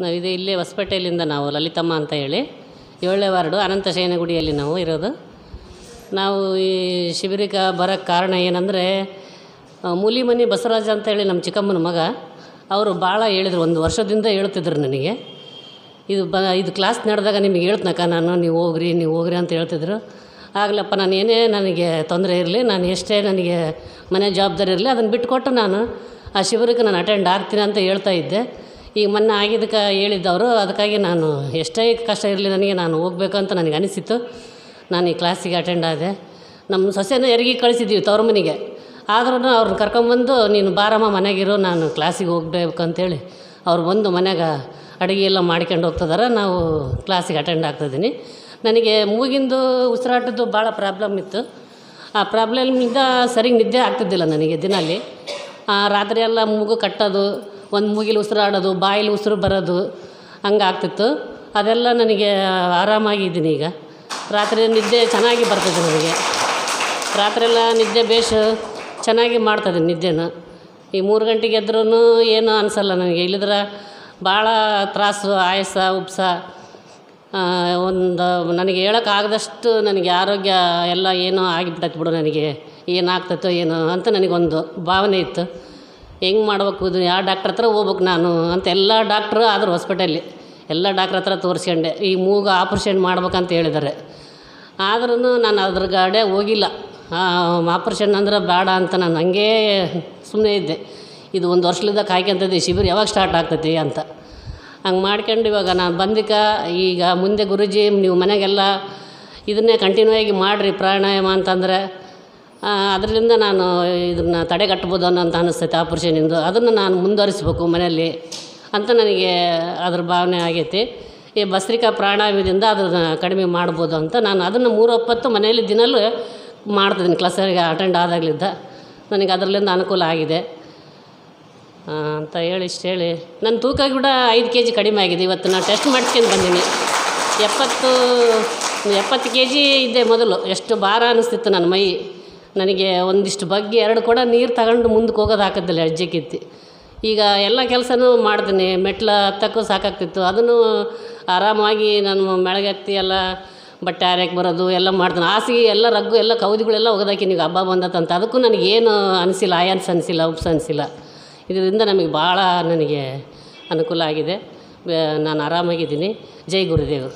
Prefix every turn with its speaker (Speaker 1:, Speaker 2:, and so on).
Speaker 1: ನಾವು ಇದು ಇಲ್ಲೇ ಹೊಸಪೇಟೆಯಲ್ಲಿಂದ ನಾವು ಲಲಿತಮ್ಮ ಅಂತ ಹೇಳಿ. ಏಳನೇ ವಾರ್ಡು ಅನಂತ ಶಯನಗುಡಿಯಲ್ಲಿ ನಾವು ಇರೋದು. ನಾವು ಈ ಶಿಬಿರಕ್ಕೆ ಬರೋಕ್ಕೆ ಕಾರಣ ಏನಂದರೆ ಮೂಲಿಮನಿ ಬಸವರಾಜ ಅಂತ ಹೇಳಿ ನಮ್ಮ ಚಿಕ್ಕಮ್ಮನ ಮಗ, ಅವರು ಭಾಳ ಹೇಳಿದರು, ಒಂದು ವರ್ಷದಿಂದ ಹೇಳ್ತಿದ್ರು ನನಗೆ. ಇದು ಬ, ಇದು ಕ್ಲಾಸ್ ನಡೆದಾಗ ನಿಮಗೆ ಹೇಳ್ತನಕ ನಾನು, ನೀವು ಹೋಗ್ರಿ ನೀವು ಹೋಗ್ರಿ ಅಂತ ಹೇಳ್ತಿದ್ರು. ಆಗಲಪ್ಪ, ನಾನು ಏನೇ ನನಗೆ ತೊಂದರೆ ಇರಲಿ, ನಾನು ಎಷ್ಟೇ ನನಗೆ ಮನೆ ಜವಾಬ್ದಾರಿ ಇರಲಿ, ಅದನ್ನು ಬಿಟ್ಟುಕೊಟ್ಟು ನಾನು ಆ ಶಿಬಿರಕ್ಕೆ ನಾನು ಅಟೆಂಡ್ ಆಗ್ತೀನಿ ಅಂತ ಹೇಳ್ತಾ ಇದ್ದೆ. ಈಗ ಮೊನ್ನೆ ಆಗಿದ್ದಕ್ಕೆ ಹೇಳಿದ್ದವರು, ಅದಕ್ಕಾಗಿ ನಾನು ಎಷ್ಟೇ ಕಷ್ಟ ಇರಲಿ ನನಗೆ ನಾನು ಹೋಗ್ಬೇಕಂತ ನನಗೆ ಅನಿಸಿತ್ತು. ನಾನು ಈ ಕ್ಲಾಸಿಗೆ ಅಟೆಂಡ್ ಆದೆ. ನಮ್ಮ ಸೊಸೆನ ಎರಿಗೆ ಕಳಿಸಿದ್ದೀವಿ ತವ್ರ ಮನೆಗೆ. ಆದ್ರೂ ಅವ್ರನ್ನ ಕರ್ಕೊಂಬಂದು, ನೀನು ಬಾರಮ್ಮ ಮನೆಗಿರು, ನಾನು ಕ್ಲಾಸಿಗೆ ಹೋಗ್ಬೇಕಂತೇಳಿ ಅವ್ರು ಬಂದು ಮನೆಗೆ ಅಡುಗೆ ಎಲ್ಲ ಮಾಡ್ಕೊಂಡು ಹೋಗ್ತಿದಾರೆ. ನಾವು ಕ್ಲಾಸಿಗೆ ಅಟೆಂಡ್ ಆಗ್ತಿದ್ದೀನಿ ನನಗೆ ಮೂಗಿಂದು ಉಸಿರಾಟದ್ದು ಭಾಳ ಪ್ರಾಬ್ಲಮ್ ಇತ್ತು. ಆ ಪ್ರಾಬ್ಲಮ್ನಿಂದ ಸರಿಗೆ ನಿದ್ದೆ ಆಗ್ತಿದ್ದಿಲ್ಲ ನನಗೆ ದಿನಲ್ಲಿ. ರಾತ್ರಿ ಎಲ್ಲ ಮೂಗು ಕಟ್ಟೋದು ಒಂದು ಮೂಗಿಲಿ ಉಸಿರಾಡೋದು ಬಾಯಲ್ಲಿ ಉಸಿರು ಬರೋದು ಹಂಗಾಗ್ತಿತ್ತು. ಅದೆಲ್ಲ ನನಗೆ ಆರಾಮಾಗಿದ್ದೀನಿ ಈಗ. ರಾತ್ರಿ ನಿದ್ದೆ ಚೆನ್ನಾಗಿ ಬರ್ತದೆ ನನಗೆ. ರಾತ್ರಿಯೆಲ್ಲ ನಿದ್ದೆ ಬೇಷ್ ಚೆನ್ನಾಗಿ ಮಾಡ್ತದೆ ನಿದ್ದೆನ. ಈ ಮೂರು ಗಂಟೆಗೆ ಎದ್ರೂ ಏನೂ ಅನಿಸಲ್ಲ ನನಗೆ. ಇಲ್ಲಿದ್ರೆ ಭಾಳ ತ್ರಾಸು, ಆಯಾಸ, ಉಪ್ಸ ಒಂದು ನನಗೆ ಹೇಳೋಕ್ಕಾಗದಷ್ಟು ನನಗೆ ಆರೋಗ್ಯ ಎಲ್ಲ ಏನೋ ಆಗಿಬಿಟ್ಟೈತೆ ಬಿಡು ನನಗೆ. ಏನಾಗ್ತೈತೋ ಏನೋ ಅಂತ ನನಗೊಂದು ಭಾವನೆ ಇತ್ತು. ಹೆಂಗೆ ಮಾಡ್ಬೇಕು? ಇದು ಯಾವ ಡಾಕ್ಟ್ರ್ ಹತ್ರ ಹೋಗ್ಬೇಕು ನಾನು? ಅಂತ ಎಲ್ಲ ಡಾಕ್ಟ್ರು ಆದರು ಹಾಸ್ಪಿಟಲ್ಲಿ ಎಲ್ಲ ಡಾಕ್ಟ್ರ್ ಹತ್ರ ತೋರಿಸ್ಕೊಂಡೆ. ಈ ಮೂಗು ಆಪ್ರೇಷನ್ ಮಾಡ್ಬೇಕಂತ ಹೇಳಿದ್ದಾರೆ. ಆದ್ರೂ ನಾನು ಅದ್ರ ಗಾಡೆ ಹೋಗಿಲ್ಲ. ಆಪ್ರೇಷನ್ ಅಂದ್ರೆ ಬೇಡ ಅಂತ ನಾನು ಹಂಗೇ ಸುಮ್ಮನೆ ಇದ್ದೆ. ಇದು ಒಂದು ವರ್ಷದಿಂದ ಕಾಯ್ಕೊಂತದೆ ಶಿಬಿರ ಯಾವಾಗ ಸ್ಟಾರ್ಟ್ ಆಗ್ತೈತಿ ಅಂತ. ಹಂಗೆ ಮಾಡ್ಕೊಂಡು ಇವಾಗ ನಾನು ಬಂದಿಕ, ಈಗ ಮುಂದೆ ಗುರೂಜಿ, ನೀವು ಮನೆಗೆಲ್ಲ ಇದನ್ನೇ ಕಂಟಿನ್ಯೂ ಆಗಿ ಮಾಡಿರಿ ಪ್ರಾಣಾಯಾಮ ಅಂತಂದರೆ ಅದರಿಂದ ನಾನು ಇದನ್ನು ತಡೆಗಟ್ಬೋದು ಅನ್ನೋ ಅಂತ ಅನಿಸ್ತೈತೆ ಆಪ್ರೇಷನಿಂದು ಅದನ್ನು ನಾನು ಮುಂದುವರಿಸ್ಬೇಕು ಮನೆಯಲ್ಲಿ ಅಂತ ನನಗೆ ಅದ್ರ ಭಾವನೆ ಆಗೈತಿ. ಈ ಭಸ್ರಿಕಾ ಪ್ರಾಣಾಯಾಮದಿಂದ ಅದನ್ನು ಕಡಿಮೆ ಮಾಡ್ಬೋದು ಅಂತ ನಾನು ಅದನ್ನು ಮೂರು ಒಪ್ಪತ್ತು ಮನೆಯಲ್ಲಿ ದಿನಲ್ಲೂ ಮಾಡ್ತಿದ್ದೀನಿ. ಕ್ಲಾಸರಿಗೆ ಅಟೆಂಡ್ ಆದಾಗಲಿದ್ದ ನನಗೆ ಅದರಲ್ಲಿಂದ ಅನುಕೂಲ ಆಗಿದೆ. ಅಂತ ಹೇಳಿ ಇಷ್ಟು ಹೇಳಿ. ನನ್ನ ತೂಕ ಕೂಡ ಐದು ಕೆ ಜಿ ಕಡಿಮೆ ಆಗಿದೆ. ಇವತ್ತು ನಾನು ಟೆಸ್ಟ್ ಮಾಡಿಸ್ಕೊಂಡು ಬಂದೀನಿ. ಎಪ್ಪತ್ತು ಎಪ್ಪತ್ತು ಕೆ ಜಿ ಇದ್ದೆ ಮೊದಲು. ಎಷ್ಟು ಭಾರ ಅನ್ನಿಸ್ತಿತ್ತು ನನ್ನ ಮೈ. ನನಗೆ ಒಂದಿಷ್ಟು ಬಗ್ಗೆ ಎರಡು ಕೂಡ ನೀರು ತಗೊಂಡು ಮುಂದಕ್ಕೆ ಹೋಗೋದು ಹಾಕೋದಿಲ್ಲ ಹೆಜ್ಜೆ ಕಿತ್ತಿ. ಈಗ ಎಲ್ಲ ಕೆಲಸನೂ ಮಾಡ್ತೀನಿ ಮೆಟ್ಲ ಹತ್ತಕ್ಕೂ ಸಾಕಾಗ್ತಿತ್ತು. ಅದನ್ನು ಆರಾಮಾಗಿ ನಾನು ಮೆಳಗೆತ್ತಿ ಎಲ್ಲ ಬಟ್ಟೆ ಆರ್ಯಕ್ಕೆ ಬರೋದು, ಎಲ್ಲ ಮಾಡ್ತೀನಿ ಹಾಸಿಗೆ ಎಲ್ಲ ರಗ್ಗು ಎಲ್ಲ ಕೌದಿಗಳೆಲ್ಲ ಒಗೆದಾಕಿನಿ ಈಗ ಹಬ್ಬ ಬಂದತ್ತಂತ. ಅದಕ್ಕೂ ನನಗೇನು ಅನಿಸಿಲ್ಲ, ಆಯಾನ್ಸ್ ಅನಿಸಿಲ್ಲ, ಉಪ್ಸ್ ಅನಿಸಿಲ್ಲ. ಇದರಿಂದ ನಮಗೆ ಭಾಳ ನನಗೆ ಅನುಕೂಲ ಆಗಿದೆ. ನಾನು ಆರಾಮಾಗಿದ್ದೀನಿ. ಜೈ ಗುರುದೇವ್.